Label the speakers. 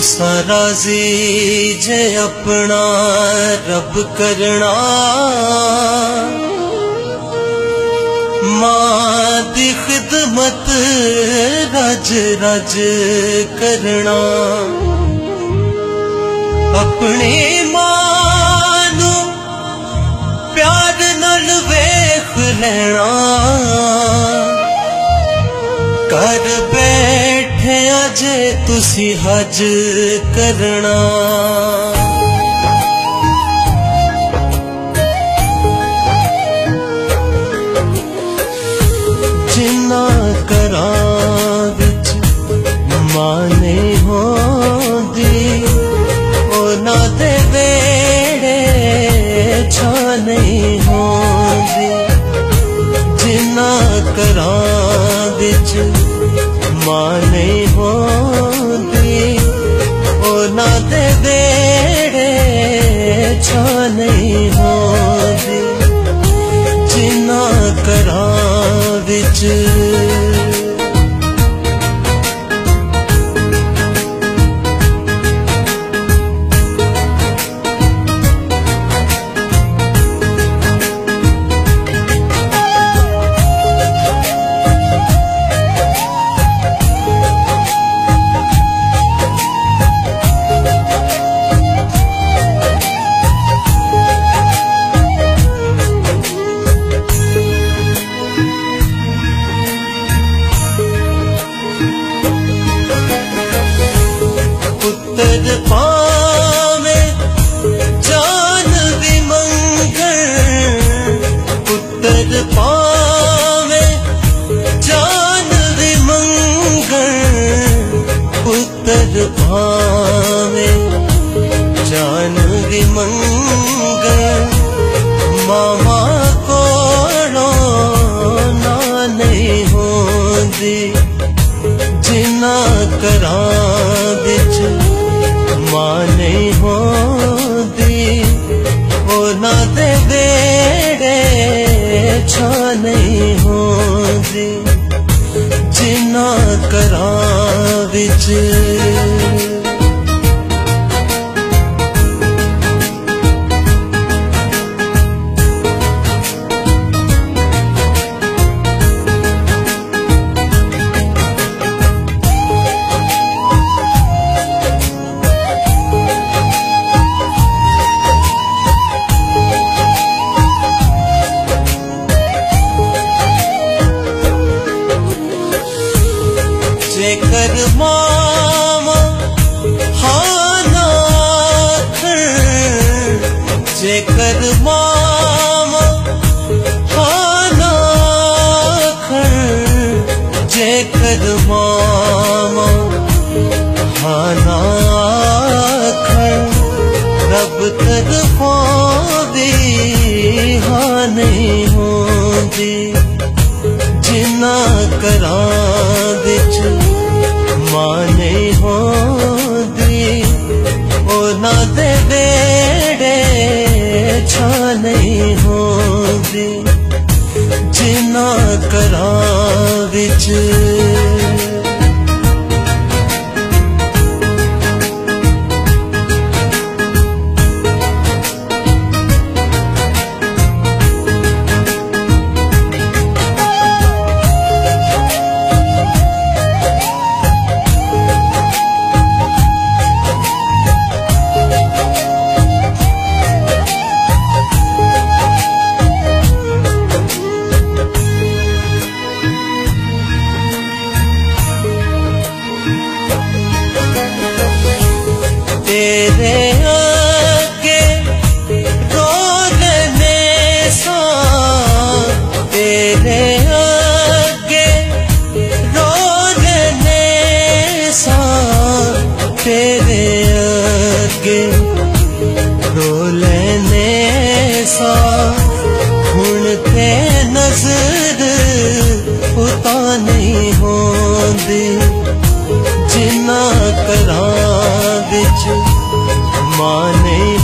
Speaker 1: सा रज़ी जप करण मादमत रज रज करणी मू प्यारेप ले ਜੇ ਹਜ ਕਰਨਾ। ਪੁੱਤਰ ਪਾਵੇਂ ਜਾਨ ਵੀ ਮੰਗਣ ਮਾਮਾ ਕੋਲੋਂ ਨਾ ਨਹੀਂ ਹੁੰਦੀ। ਜਿਨਾ ਕਰਾਂ ਵਿੱਚ ਮਾਂ ਨਹੀਂ ਹੁੰਦੀ, ਉਹਨਾਂ ਦੇ ਵੇੜੇ ਛਾ ਨਹੀਂ ਹੁੰਦੀ। ਜਿਨਾ ਕਰਾਂ ਵਿੱਚ ਜੇਕਰ ਮਾਵਾ ਹਾਨਾ ਜੇਕਰ ਮਾਵਾ ਹਾਨਾ ਜੇਕਰ ਮਾਵਾ ਹਾਨਾ ਰੱਬ ਤਰਫੋਂ ਵੀ ਹਾਂ ਨਹੀਂ ਹੁੰਦੀ ਜਿਨਾ ਕਰਾਂ ਜਿਨਾ ਕਰਾਂ ਵਿੱਚ ਕਰਾਂ ਵਿੱਚ ਮਾਂ ਨਹੀਂ